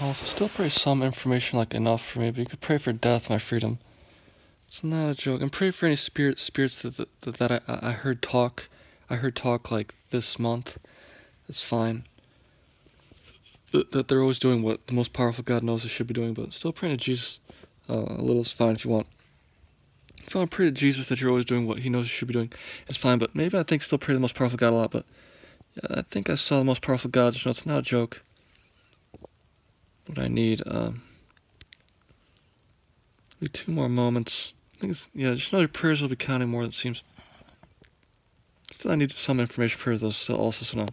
Also, still pray some information like enough for me, but you could pray for death, my freedom. It's not a joke. And pray for any spirit spirits that that, that I, I heard talk. I heard talk like this month. It's fine. That, that they're always doing what the most powerful God knows they should be doing, but still praying to Jesus uh, a little is fine if you want. If you want to pray to Jesus that you're always doing what He knows you should be doing, it's fine. But maybe I think still pray to the most powerful God a lot. But I think I saw the most powerful God. Know it's not a joke. What I need, uh, maybe two more moments. I think it's yeah. Just your prayers will be counting more than it seems. Still, I need some information for those still also. So no.